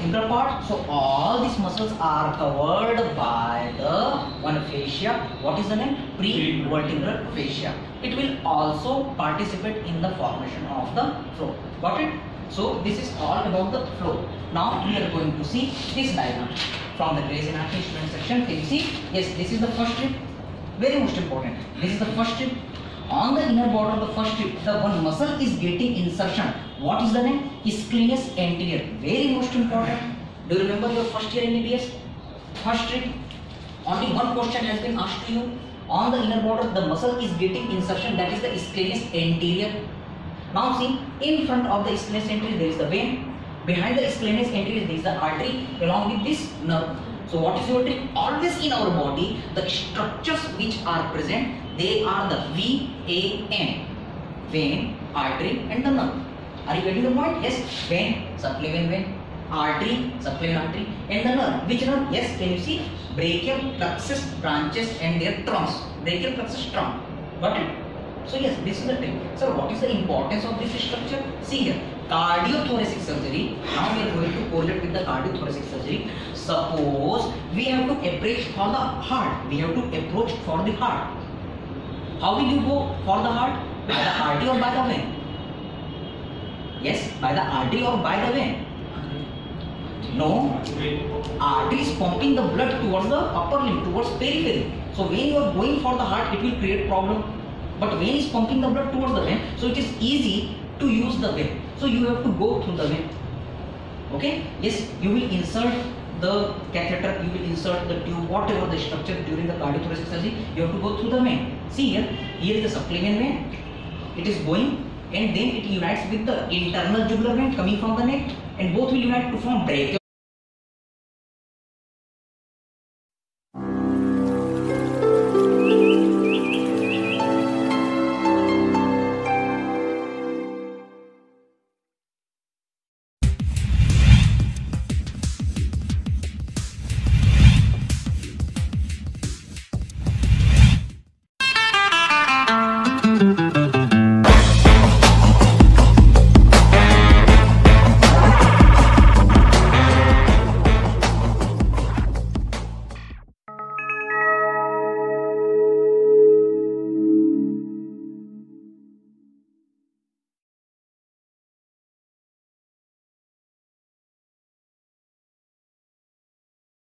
temporal part. So all these muscles are covered by the one fascia. What is the name? Prevertebral fascia. It will also participate in the formation of the flow. Got it? So this is all about the flow. Now we are going to see this diagram from the Gray's Anatomy student section. Can you see? Yes, this is the first strip. Very most important. This is the first strip. On the inner border of the first strip, the one muscle is getting insertion. What is the name? Scalenus anterior. Very most important. Do you remember your first year in MBBS? First strip. Only one question has been asked to you. On the inner border, the muscle is getting insertion. That is the scalenus anterior. Now see, in front of the scalenus anterior there is the vein. Behind the scalenus anterior there is the artery along with this nerve. So what is your trick? Always in our body, the structures which are present, they are the V-A-N. Vein, artery and the nerve. Are you getting the point? Yes. Vein, subclavian vein, artery, subclavian artery and the nerve. Which nerve? Yes, can you see? Brachial plexus branches and their trunks. Brachial plexus trunk. Got it? So yes, this is the trick. So what is the importance of this structure? See here, cardiothoracic surgery. Now we are going to correlate with the cardiothoracic surgery. Suppose we have to approach for the heart. We have to approach for the heart. How will you go for the heart? By the artery or by the vein? Yes, by the artery or by the vein? No, artery is pumping the blood towards the upper limb, towards periphery. So when you are going for the heart, it will create problem. But vein is pumping the blood towards the vein, so it is easy to use the vein. So you have to go through the vein. Okay? Yes, you will insert the catheter, you will insert the tube, whatever the structure during the cardiothoracic surgery, you have to go through the vein. See here, here is the subclavian vein. It is going and then it unites with the internal jugular vein coming from the neck and both will unite to form brachial